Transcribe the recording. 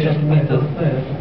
Just meet us there.